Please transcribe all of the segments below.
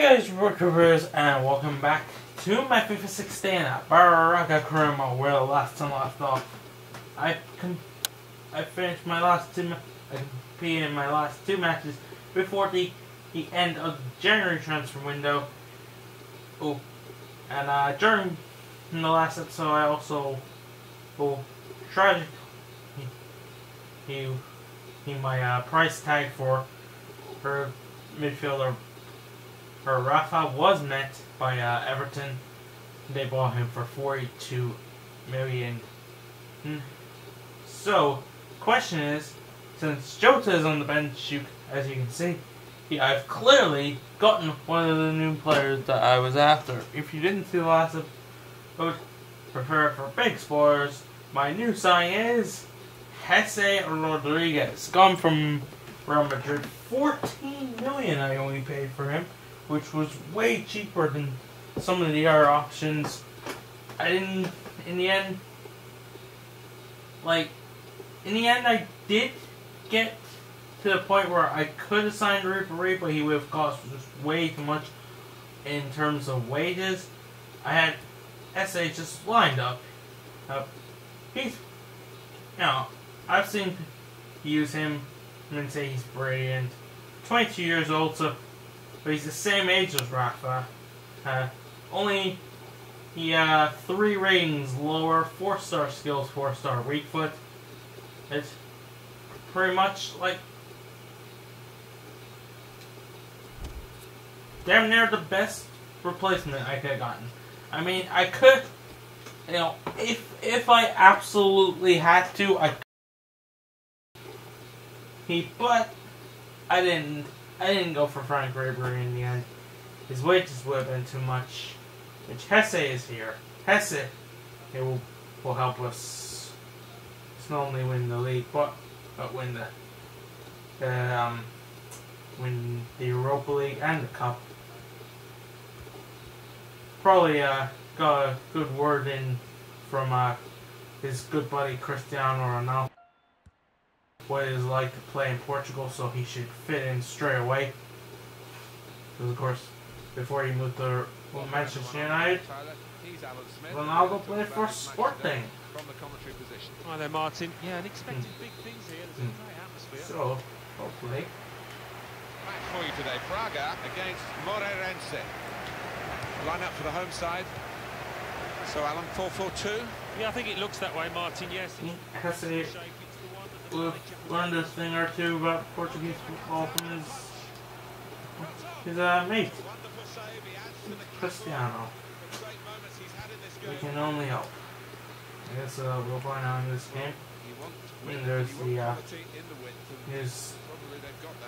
Hey guys, Rookers, and welcome back to my FIFA 16 at Braga career mode, where the last time left off. I con I finished my last two, I competed in my last two matches before the the end of the January transfer window. Oh, and uh, during the last episode, I also, oh, tragic, he, he, my uh, price tag for for midfielder for Rafa was met by uh, Everton. They bought him for 42 million. Hmm. So, question is, since Jota is on the bench, you, as you can see, yeah, I've clearly gotten one of the new players that I was after. If you didn't see the last episode, prepare for big spoilers. My new sign is Jesse Rodriguez. Gone from Real Madrid. 14 million I only paid for him which was way cheaper than some of the other options. I didn't, in the end, like, in the end, I did get to the point where I could have signed Reaper but he would have cost just way too much in terms of wages. I had SA just lined up. Uh, he's, you know, I've seen use him and say he's brilliant. 22 years old, so but he's the same age as Rafa. Uh, only he uh, three ratings lower, four star skills, four star weak foot. It's pretty much like damn near the best replacement I could have gotten. I mean, I could, you know, if if I absolutely had to, I. He, but I didn't. I didn't go for Franck Ribery in the end. His wages would have been too much. Which Hesse is here. Hesse it will, will help us. It's not only win the league, but but win the um win the Europa League and the Cup. Probably uh, got a good word in from uh, his good buddy Cristiano Ronaldo what it is like to play in Portugal, so he should fit in straight away. Because, of course, before he moved to Manchester United, Ronaldo played for Sporting. Hi there, Martin. Yeah, and expected mm. big things here. There's mm. a great atmosphere. So, hopefully. Match for you today, Braga against Moreirense. Line up for the home side. So, Alan, 4-4-2. Yeah, I think it looks that way, Martin, yes. Has to we've learned a thing or two about Portuguese football from his his uh, mate, Cristiano. We can only hope. I guess uh, we'll find out in this game. And there's the uh, he's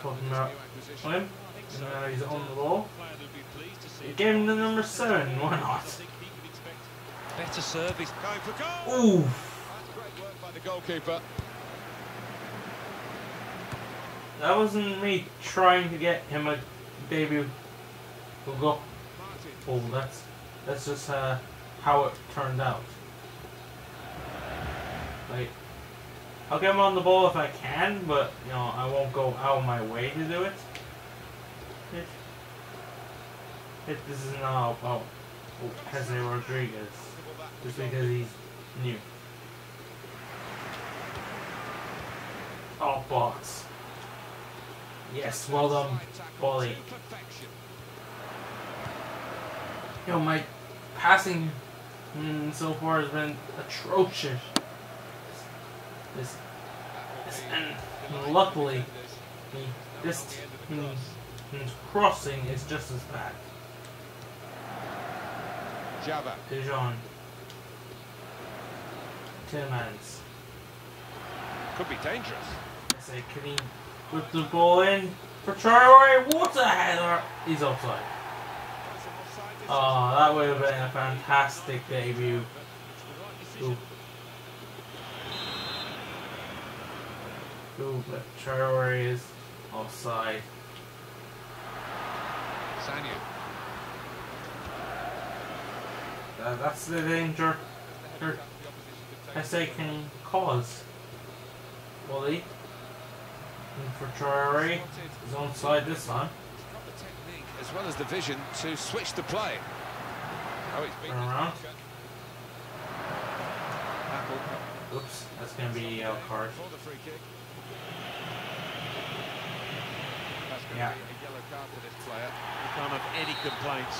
talking about him. And, uh, he's on the ball. He gave him the number seven. Why not? Better service. Ooh. Great work by the goalkeeper. That wasn't me trying to get him a debut. We'll go. Oh, that's that's just uh, how it turned out. Like, I'll get him on the ball if I can, but you know I won't go out of my way to do it. It, it this is not about Jose Rodriguez, just because he's new. Oh, box. Yes, well done, Bolly. Yo, my passing mm, so far has been atrocious. This, this and luckily, this mm, crossing is just as bad. Java. Dijon. Tielemans. Could be dangerous. I say, can he with the ball in for Traore. Water header. He's offside. Oh, that would have been a fantastic debut. Ooh. Ooh, but Traore is offside. Sanyu. Uh, that's the danger SA can cause. Willie for Traore. He's on side this time. as well as the vision to switch the play. Oh, beaten Turn around. Oops, that's gonna be a card. for the free kick. That's going to Yeah. be a yellow card for this player. You can't have any complaints.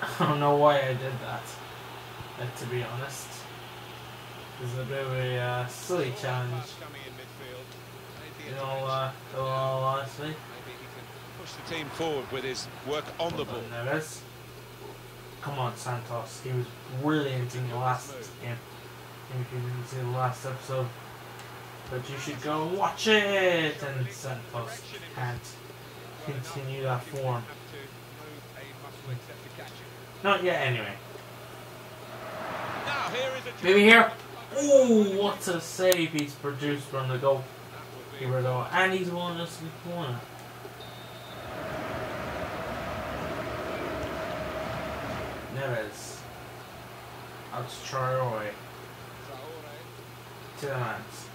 I don't know why I did that. to be honest. This is a bit of a uh, silly challenge. Pass in midfield. Maybe You a know, uh, in all honesty. Maybe he can push the team forward with his work on the ball. Neves. Come on, Santos. He was brilliant in the last game. If you didn't see the last episode. But you should go watch it! And Santos can't continue that form. Have to move a muscle except to catch it. Not yet, anyway. Now here is a Maybe here. Ooh, what a save he's produced from the goal. That would be Here we go. And he's won us the corner. Neves. Out to Traore. Tielemans.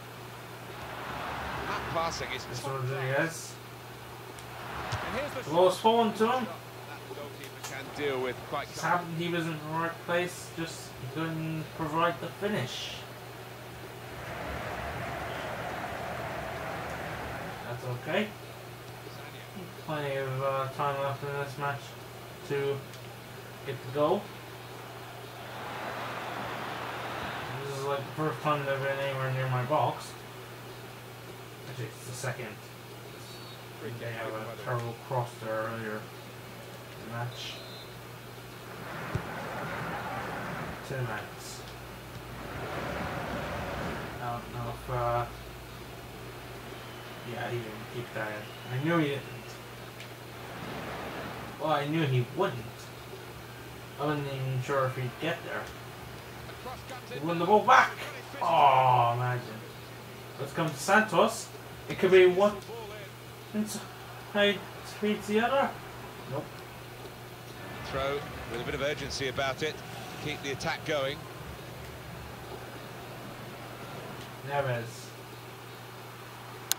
That passing is This Rodriguez. And here's the The ball's fallen to him. shot that the goalkeeper can deal with quite happened he was in the right place, just couldn't provide the finish. That's okay. Plenty of uh, time left in this match to get the goal. This is like the first time they've been anywhere near my box. Actually, it's the second. They have a terrible cross there earlier in the match. Two minutes. I don't know if, uh, yeah, he didn't keep that. I knew he didn't. Well, I knew he wouldn't. I wasn't even sure if he'd get there. He won the ball back. Got it finished. Oh, imagine. Let's come to Santos. It could be one The ball in. inside feeds the other. Nope. Throw with a bit of urgency about it. Keep the attack going. Neves.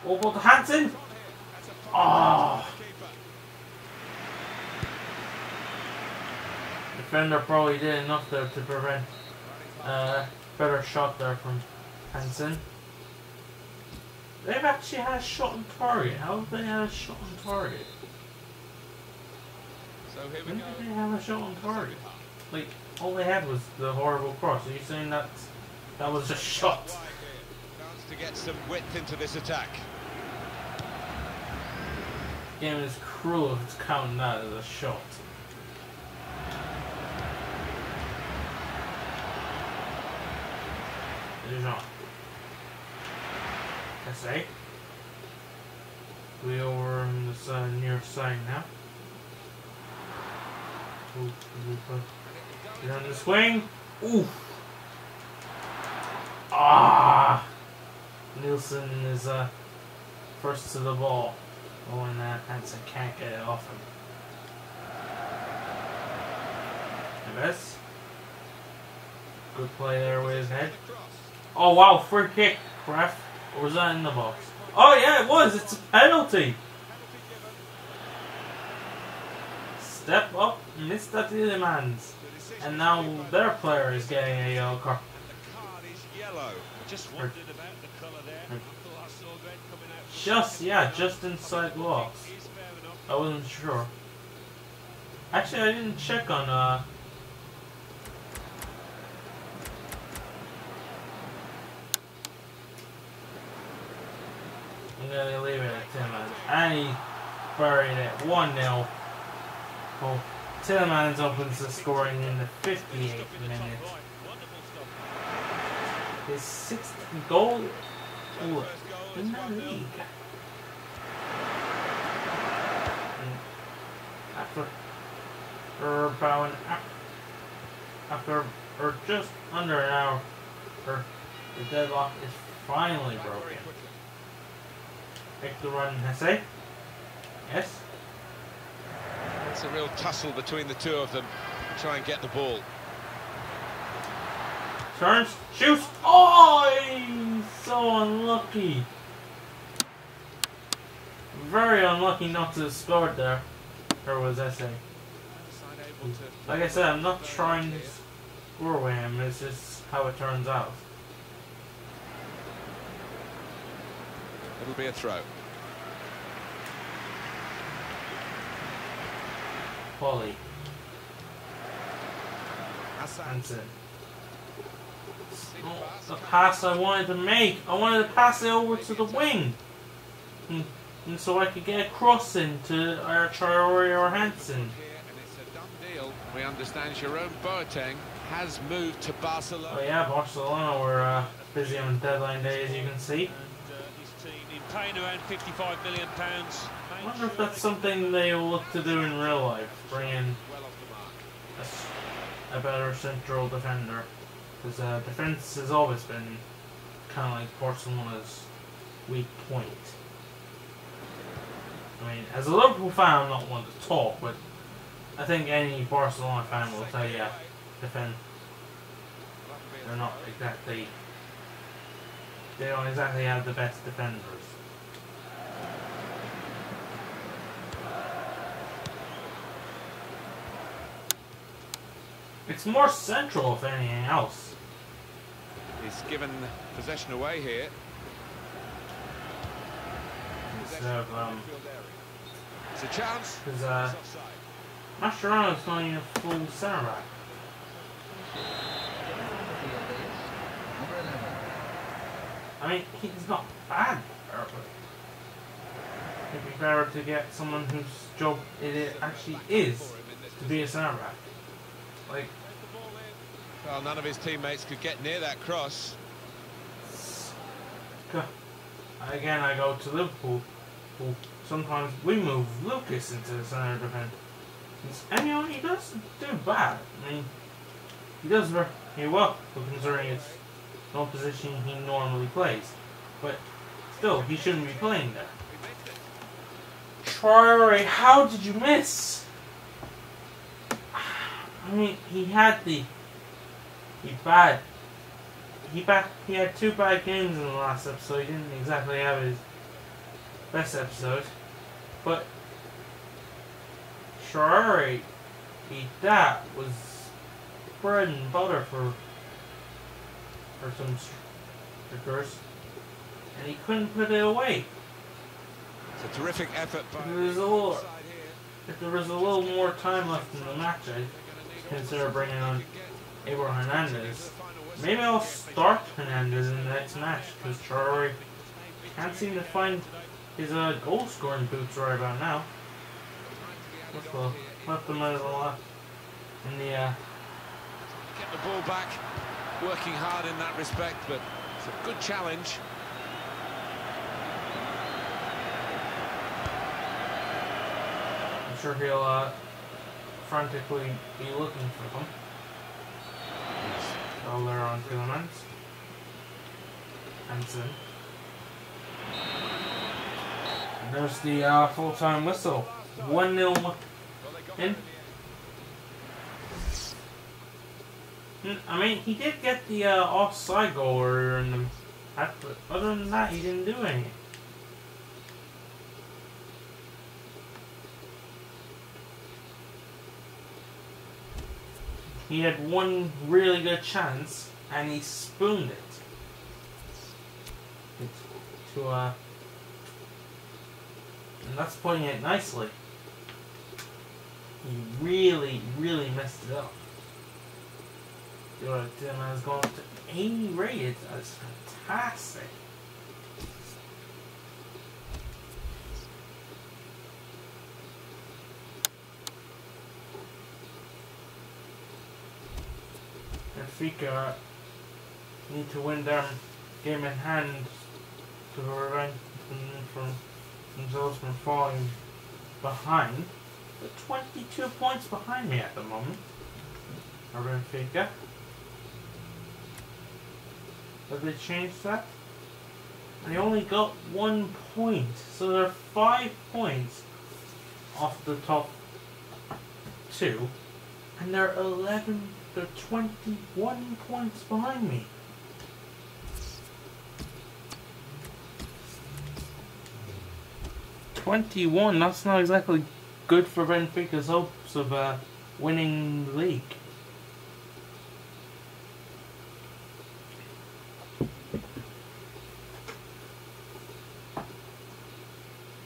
Oh, but Hansen. That's Oh. the keeper. Defender probably did enough there to prevent uh, better shot there from Hansen. They've actually had a shot on target. How have they had a shot on target? So here we When go. did they have a shot on target? Like, all they had was the horrible cross. Are you saying that that was a shot? To get some width into this attack. Game is cruel if it's counting that as a shot. Dijon. Essay. We over on this uh, near side now. Ooh, we put it on the swing. Ooh. Nielsen is uh first to the ball. Oh, and that Hansen can't get it off him. Neves. Good play there with his head. Oh wow, free kick, ref. Or was that in the box? Oh yeah, it was. It's a penalty. Step up, Mr. Tielemans. And now their player is getting a yellow card. And the card is yellow. Just wondered about the colour there. I thought I saw red coming out. from Just, yeah, just inside enough. I wasn't sure. Actually, I didn't check on, uh... I'm gonna leave it at Tielemans. And he buried it 1-0. Oh, Tielemans opens the scoring in the 58th Stuff in the top minute. His sixth goal Ooh, in the 1-0. league. And after or about an hour, after or just under an hour, or the deadlock is finally broken. Pick the run, Hesse. Yes. It's a real tussle between the two of them. to Try and get the ball. Turns, shoots. Oh, so unlucky. Very unlucky not to have scored there. Or was I saying? Side able to- Like I said, I'm not trying to score with him. It's just how it turns out. It'll be a throw. Polly, Hassan. Hansen. Oh, the pass I wanted to make. I wanted to pass it over to the wing. And, so I could get a cross into our Traore or Hansen. And it's a done deal. We understand Jerome Boateng has moved to Barcelona. Oh yeah, Barcelona were uh, busy on deadline day as you can see. And uh, his team in paying around 55 million pounds. I wonder if that's something they will look to do in real life. Bring in Well off the mark. a, a better central defender. Because uh, defense has always been kind of like Barcelona's weak point. I mean, as a Liverpool fan, I'm not one to talk, but I think any Barcelona fan will tell you defend. They're not exactly. They don't exactly have the best defenders. It's more central, if anything else. He's given possession away here. Of, um, It's a chance. because uh. Mascherano's going in a full centre back. I mean, he's not bad, but it'd be better to get someone whose job it actually is to be a centre back. Like, Well, none of his teammates could get near that cross. Again, I go to Liverpool. Who Sometimes we move Lucas into the centre defence. And you know, he doesn't do bad. I mean, he does very well, considering it's no position he normally plays. But still, he shouldn't be playing there. Traore, how did you miss? I mean, he had the. He bad he back he had two bad games in the last episode. He didn't exactly have his best episode, but he that was bread and butter for for some strippers, and he couldn't put it away. It's a terrific effort by It was a little- If there was a little more time left in the match, I'd consider bringing on Abel Hernandez. Maybe I'll start Hernandez in the next match because Traore can't seem to find his uh, goal scoring boots right about now. Left, the, left them as a lot in the uh, Get the ball back, working hard in that respect, but it's a good challenge. I'm sure he'll uh, frantically be looking for them. While they're on Tielemans. Hansen. And there's the uh, full-time whistle. 1-0 in. Hmm, I mean, he did get the uh, offside goal but other than that, he didn't do anything. He had one really good chance, and he spooned it. To uh, and that's putting it nicely. He really, really messed it up. Your Tim has gone to 80 rated. That's fantastic. Benfica need to win their game in hand to prevent them from themselves from falling behind. They're 22 points behind me at the moment. Are Benfica. Have they changed that? And they only got one point. So they're five points off the top two. And they're 11, they're 21 points behind me. 21. That's not exactly good for Benfica's hopes of uh, winning the league.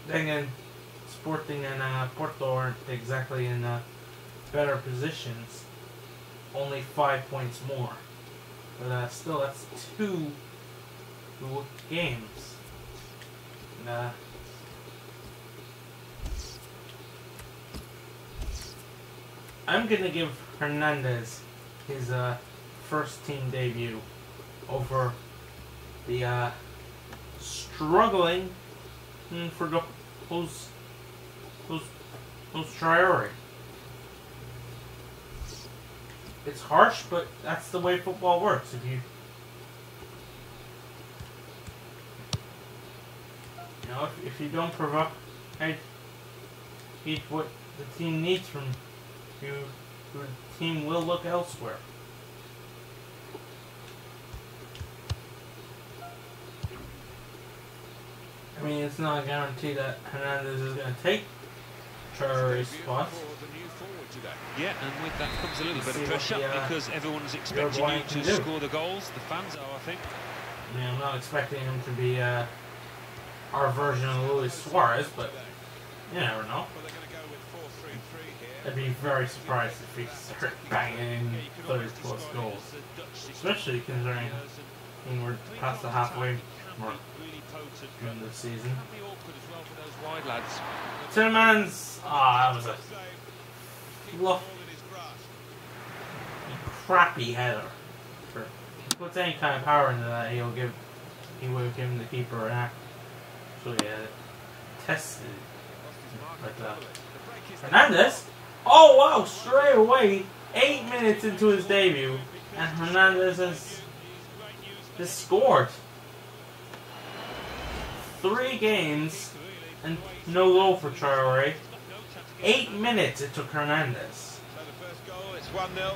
Then again, Sporting and uh, Porto aren't exactly in uh, better positions. Only five points more. But uh, still, that's two games. And, I'm gonna give Hernandez his uh, first team debut over the uh, struggling for those those those Traore. It's harsh, but that's the way football works. If you you know if, if you don't provide what the team needs from you, your team will look elsewhere. I mean, it's not a guarantee that Hernandez is going to take Traore's spot. Yeah, and with that comes a little bit of pressure the, uh, because everyone's expecting you to do. score the goals. The fans are, I think. I mean, I'm not expecting him to be uh, our version of Luis Suarez, but you never know. I'd be very surprised if he started banging 30 plus goals. Especially considering when we're past the halfway mark in the season. Tielemans, ah, oh, that was a fluff, crappy header. For puts any kind of power into that, he'll give, he will give him the keeper an actually uh, tested. But uh, Hernandez Oh wow, straight away, eight minutes into his debut, and Hernandez has, scored. Three games and no goal for Traore. Eight minutes it took Hernandez. So the first goal, it's 1 0.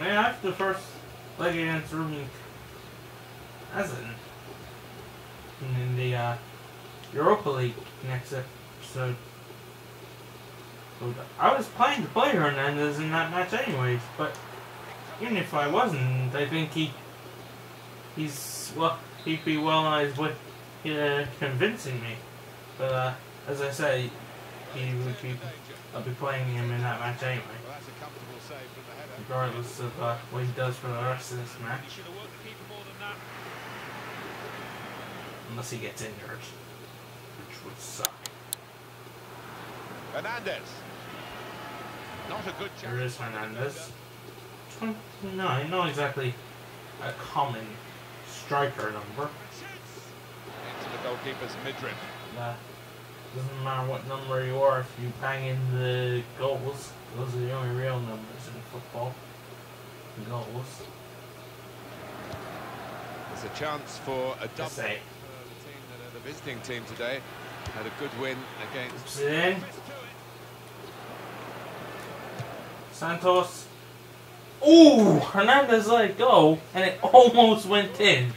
I after the first leg against Rubin Kazan, in the uh, Europa League next episode. I was planning to play Hernandez in that match anyways, but even if I wasn't, I think he he's well he'd be well on his way uh, convincing me. But uh, as I say, he would be I'll be playing him in that match anyway. Regardless of uh, what he does for the rest of this match. Unless he gets injured. Which would suck. Hernandez. Not a good chance. There is Hernandez. 29, not exactly a common striker number. Into the goalkeeper's midriff. Uh, doesn't matter what number you are, if you bang in the goals, those are the only real numbers in football. Goals. There's a chance for a double visiting team today had a good win against. in. Santos. Ooh, Hernandez let it go, and it almost went in.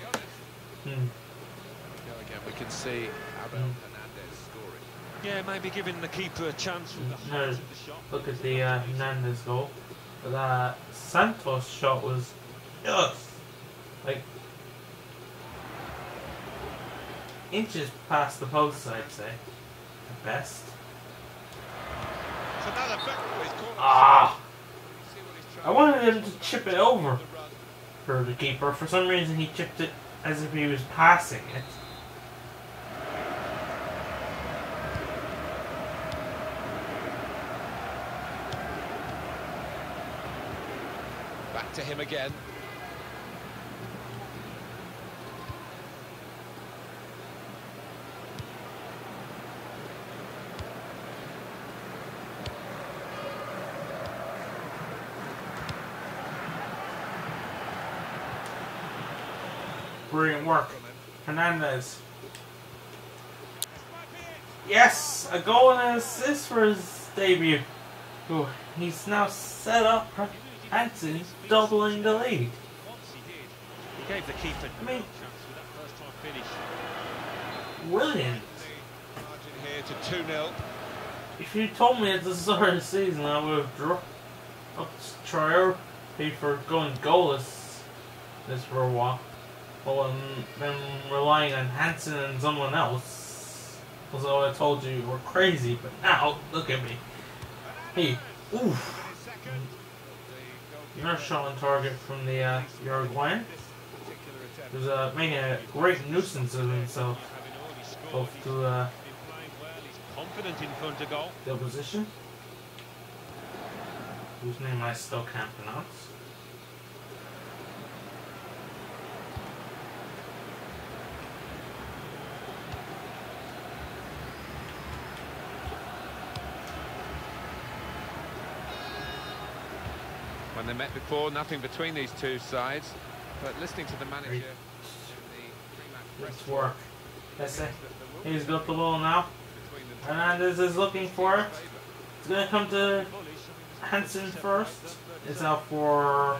Hmm. Again, we can see Abel hmm. Hernandez scoring. Yeah, maybe giving the keeper a chance with the, no, the shot. Look at the uh, Hernandez goal. But that Santos shot was just like inches past the post, I'd say. At best. Ah! I wanted him to chip it over for the keeper. For some reason, he chipped it as if he was passing it. Back to him again. Brilliant work. Hernandez. Yes! A goal and an assist for his debut. Ooh, he's now set up Hansen doubling the lead. He Gave the keeper I mean- chance with that first time finish. Brilliant. Here to 2-0. If you told me at the start of the season I would have dropped up priority for going goalless this for a while, when been relying on Hansen and someone else, although I told you were crazy, but now look at me. Hey, oof. Shot on target from the uh, Uruguayan. Was uh, making a great nuisance of himself, both to uh, well, confident in front of goal. the opposition, whose name I still can't pronounce. They met before, nothing between these two sides. But listening to the manager the Let's work. That's it. that He's got the ball now. Hernandez is looking for it. It's gonna come to Hansen first. It's out for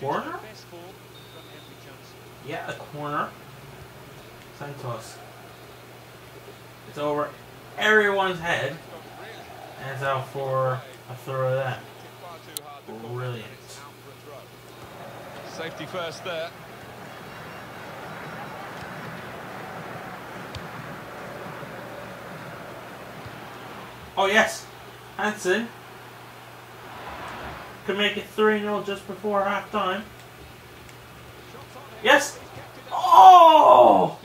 corner? Yeah, a corner. Santos. It's over everyone's head, and it's out for a throw then. Far too hard to call. Brilliant. It's out for a throw. Safety first there. Oh yes, Hansen could make it 3-0 just before half time. Yes! Oh!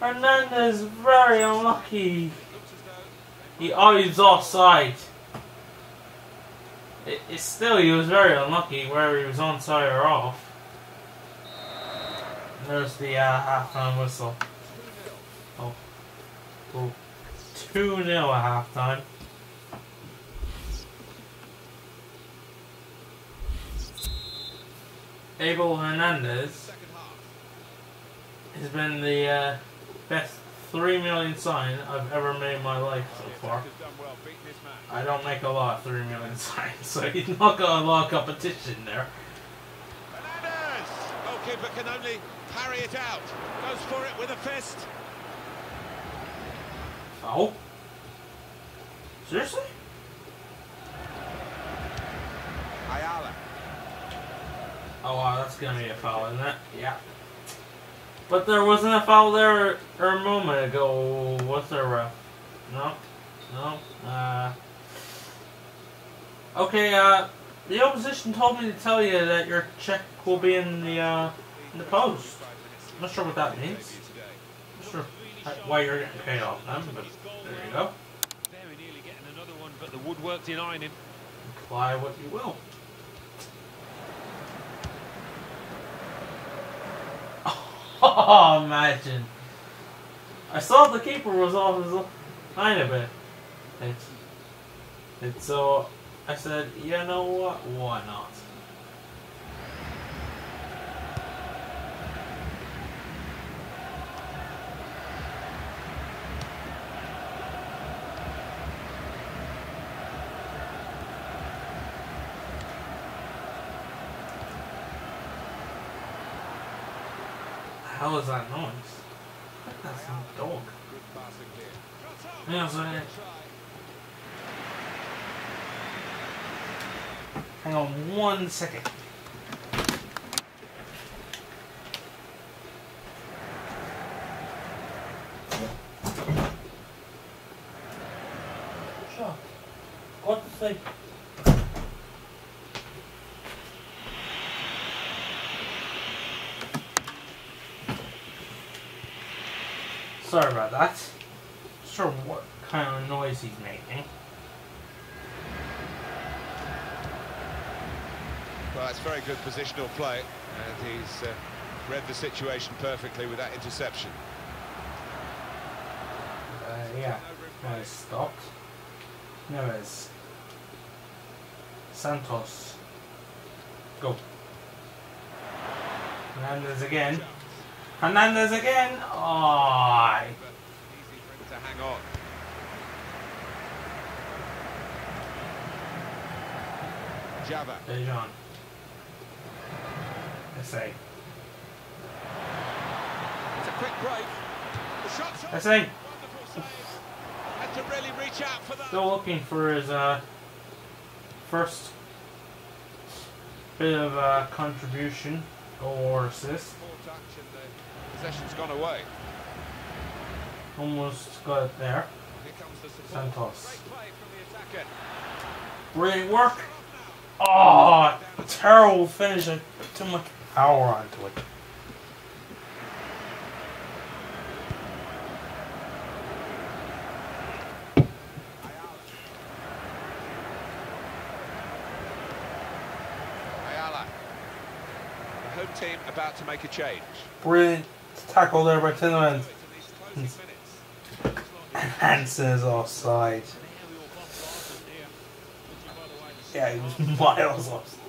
Hernandez very unlucky. He oh he's offside. It, it's still he was very unlucky whether he was onside or off. There's the uh, halftime whistle. Oh. oh. 2 0 at halftime. Abel Hernandez has been the uh, best 3 million sign I've ever made in my life so far. Attacker's done well, beating his man. I don't make a lot of 3 million signs, so he's not got a lot of competition there. Fernandez! Goalkeeper can only parry it out. Goes for it with a fist. Oh? Seriously? Ayala. Oh wow, that's gonna be a foul, isn't it? Yeah. But there wasn't a foul there or a moment ago, was there, ref? No? No? Uh... Okay, uh, the opposition told me to tell you that your check will be in the, uh, in the post. I'm not sure what that means. Not sure why you're getting paid off them, but there you go. Very nearly getting another one, but the woodwork denying him. Apply what you will. Oh, imagine. I saw the keeper was off his line a bit. It's, it's so. I said, you know what? Why not? The hell is that noise? That's some dog. Yeah, Hang on one second. Sure. What to say? Sorry about that. Not sure what kind of noise he's making. Well, that's very good positional play, and he's uh, read the situation perfectly with that interception. Uh, yeah. Now it's stopped. Now it's Santos. Go. Hernandez again. Hernandez again. Oh, But easy for him to hang on. Java. Dejan. I say. It's a quick break. The shot's I say. Had to really reach out for that. Still looking for his uh, first bit of uh, contribution or assist. Poor touch and the possession's gone away. Almost got it there. Here comes the support. Santos. Great play from the attacker. Brilliant work. Oh, terrible finish. I put too much power onto it. Ayala. The home team about to make a change. Brilliant tackle there by Tinman. In these closing minutes. Hansen offside. Yeah, he was miles offside.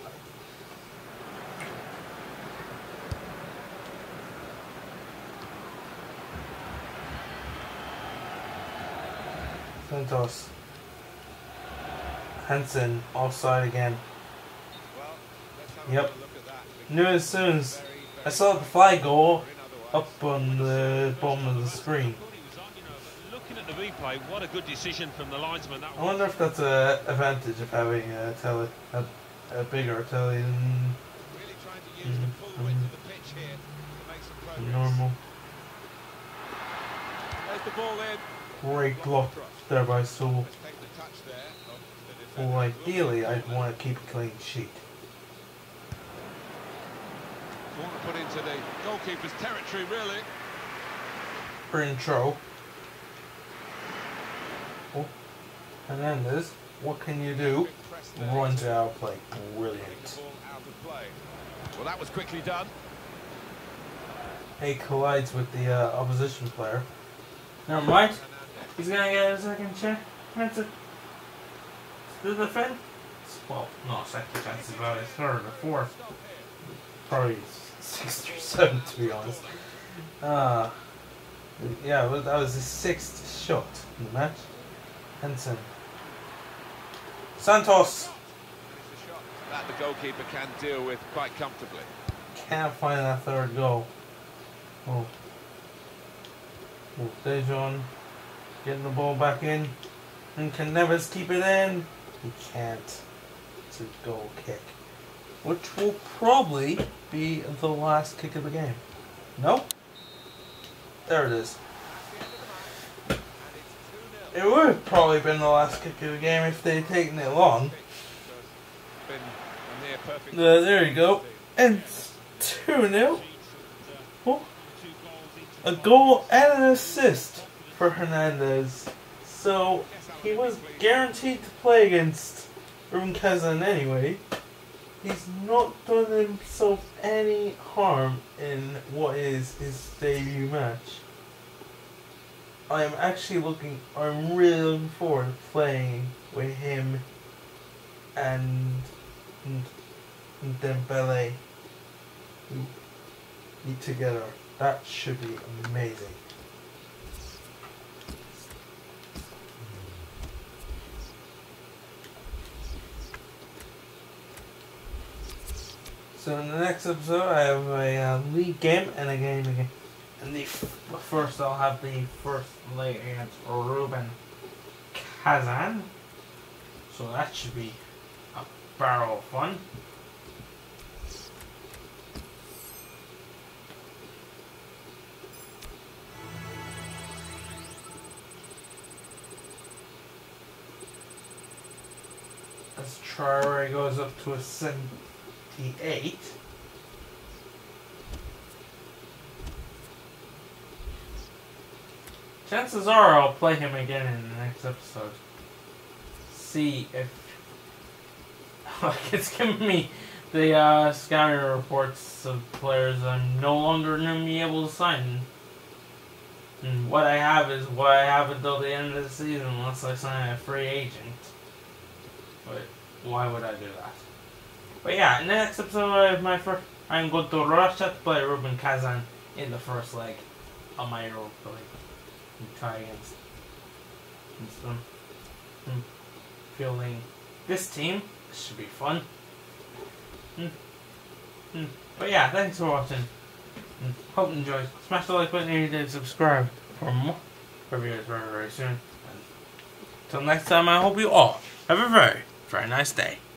Santos. Hansen offside again. Yep. Knew as soon as I saw the flag go up on the bottom of the screen. Looking at the replay, what a good decision from the linesman. That I wonder if that's a advantage of having a tele, a, a bigger telly than Really trying to use the mm, full width mm. of the pitch here to make some progress. normal. There's the ball in. Great block there by Soul. Let's take the touch there of the defender. Well, ideally, I'd want to keep a clean sheet. Corner put into the goalkeeper's territory, really. Intro. Oh, Hernandez, what can you do? Runs out of play. Brilliant. ball out of play. Well, that was quickly done. He collides with the uh, opposition player. Never mind. He's gonna get a second chance. Chance to to defend. Well, no, second chance is about his third or fourth. Probably sixth or seventh, to be honest. Uh, yeah, well, that was his sixth shot in the match. Henson. Santos And it's a shot that the goalkeeper can deal with quite comfortably. can't find that third goal. Oh. Oh, Dejon getting the ball back in. And can Neves keep it in? He can't. It's a goal kick. Which will probably be the last kick of the game. Nope. There it is. And it's 2 0. It would have probably been the last kick of the game if they'd taken it long. Uh, there you go. And 2 0. Oh. A goal and an assist for Hernandez. So he was guaranteed to play against Rubin Kazan anyway. He's not done himself any harm in what is his debut match. I'm actually looking, I'm really looking forward to playing with him and, and, and Dembele together. That should be amazing. So in the next episode, I have a uh, league game and a game again. And the first, I'll have the first leg against Rubin Kazan. So that should be a barrel of fun. As Traore goes up to a 78. Chances are I'll play him again in the next episode. See if. It's giving me the uh, scouting reports of players I'm no longer going to be able to sign. And what I have is what I have until the end of the season unless I sign a free agent. But why would I do that? But yeah, in the next episode of my first, I'm going to Russia to play Rubin Kazan in the first leg of my Europa League. And try against, them. Hmm. Fielding this team. Should be fun. Hmm. Hmm. But yeah, thanks for watching. Hmm. Hope you enjoyed. Smash the like button and subscribe for more reviews very, very soon. Until next time, I hope you all have a very, very nice day.